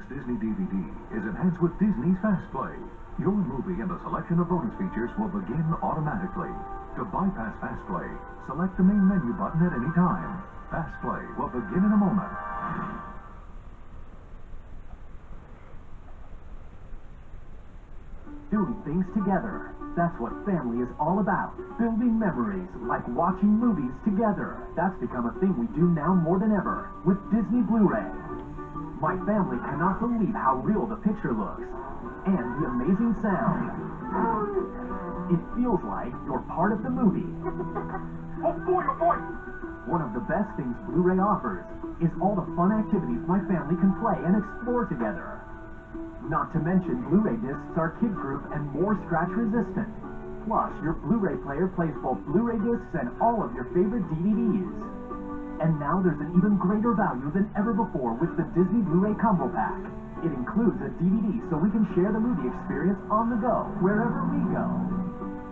Thanks Disney DVD is enhanced with Disney's Fast Play. Your movie and a selection of bonus features will begin automatically. To bypass Fast Play, select the main menu button at any time. Fast Play will begin in a moment. Doing things together. That's what family is all about. Building memories, like watching movies together. That's become a thing we do now more than ever with Disney Blu-ray. My family cannot believe how real the picture looks and the amazing sound. It feels like you're part of the movie. Oh boy, oh boy! One of the best things Blu-ray offers is all the fun activities my family can play and explore together. Not to mention, Blu-ray discs are kid-proof and more scratch-resistant. Plus, your Blu-ray player plays both Blu-ray discs and all of your favorite DVDs. And now there's an even greater value than ever before with the Disney Blu-ray Combo Pack. It includes a DVD so we can share the movie experience on the go, wherever we go.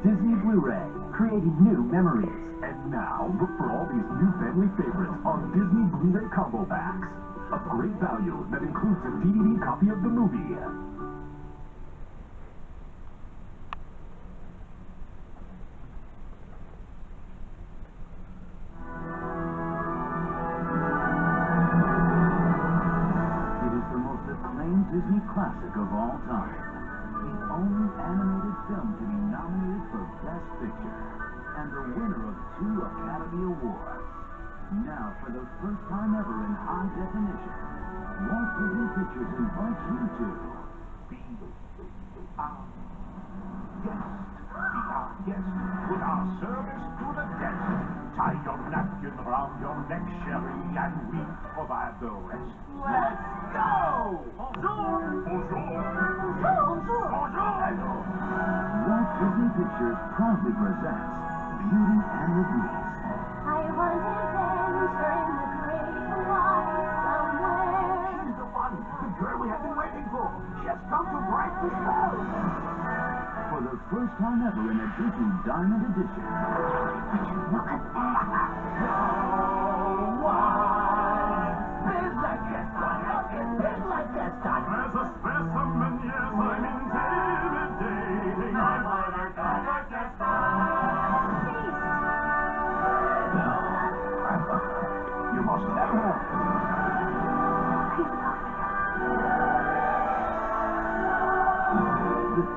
Disney Blu-ray, creating new memories. And now, look for all these new family favorites on Disney Blu-ray Combo Packs. A great value that includes a DVD copy of the movie. Is the acclaimed Disney classic of all time. The only animated film to be nominated for Best Picture. And the winner of two Academy Awards. Now, for the first time ever in high definition, Walt Disney Pictures invites you to Be our guest. Be our guest. Put our service to the test. Tie your napkin around your neck, Sherry, and we provide the rest. Walt Disney Pictures proudly presents Beauty and the Beast. I want adventure in the great wide somewhere. She's the one, the girl we have been waiting for. She has come to break the spell. For the first time ever in a Disney Diamond Edition. Look at that. Big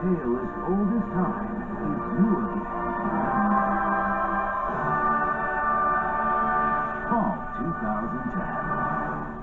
tale as old as time is new again. Fall 2010.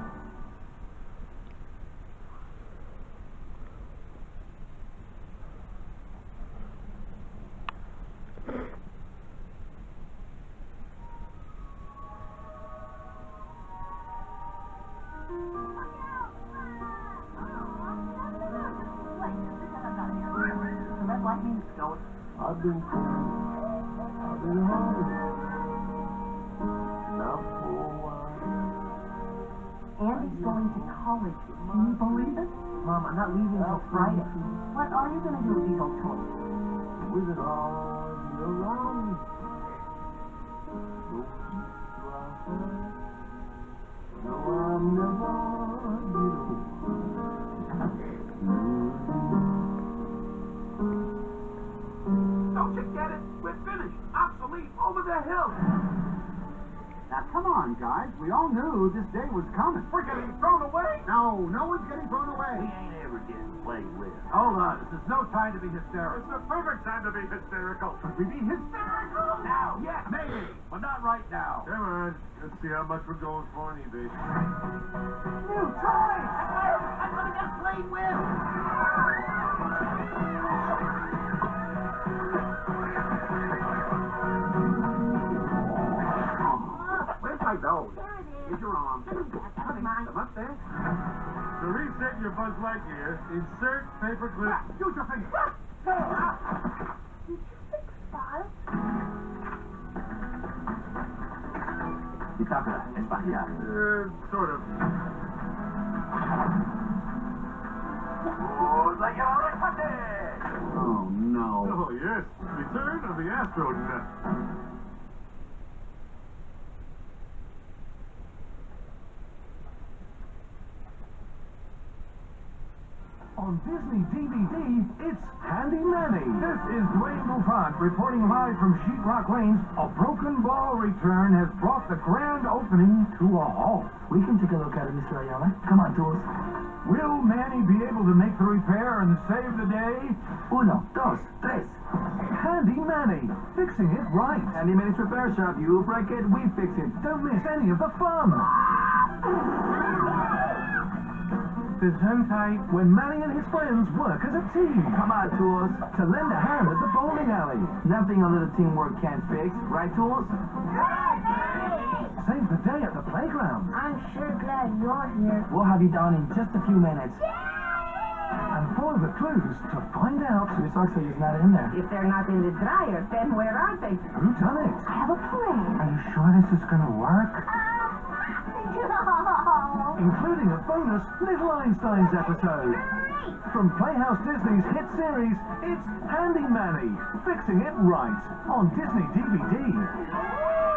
I've been I've been hungry. Now for a while. Andy's going to college. Can you believe it? Mom, I'm not leaving until Friday. What are you going to do with these old toys? With it all around me. On, guys. We all knew this day was coming. We're getting thrown away. No, no one's getting thrown away. We ain't ever getting played with. Hold on. This is no time to be hysterical. It's the perfect time to be hysterical. Should we be hysterical? Now. Yeah, Maybe. But not right now. Come on, let's see how much we're going for on eBay. New toys. I'm gonna get played with. My nose? There it is. Here's your arm. That's mine. Come up there. To reset your Buzz Lightyear, insert paper clip. Use your finger. Did you fix Buzz? Bitácora, espacial. Uh, sort of. Oh, like you're already Oh, no. Oh, yes. Return of the astronaut. On Disney DVD, it's Handy Manny. This is Dwayne Buffon reporting live from Sheetrock Lanes. A broken ball return has brought the grand opening to a halt. We can take a look at it, Mr. Ayala. Come on, Tools. Will Manny be able to make the repair and save the day? Uno, dos, tres. Handy Manny, fixing it right. Handy Manny's Repair Shop. You break it, we fix it. Don't miss any of the fun. Gesundheit when Manny and his friends work as a team Come on, Tools. to lend a hand at the bowling alley. Nothing a little teamwork can't fix. Right, Tools? Save the day at the playground. I'm sure glad you're here. We'll have you down in just a few minutes. And follow the clues to find out Your socks are just not in there. If they're not in the dryer, then where are they? who done it. I have a plan. Are you sure this is gonna work? No. Including a bonus Little Einsteins episode. From Playhouse Disney's hit series, it's Handy Manny, fixing it right on Disney DVD.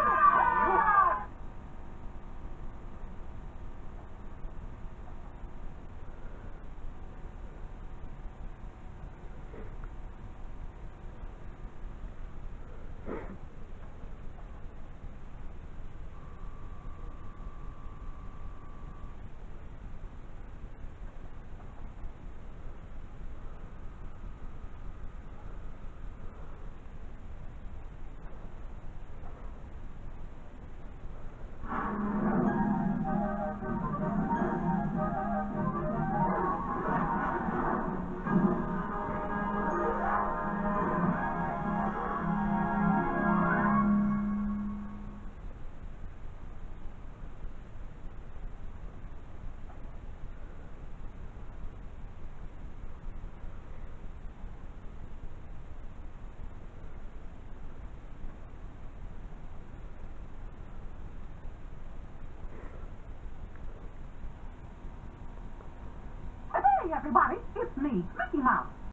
Everybody, it's me, Mickey Mouse.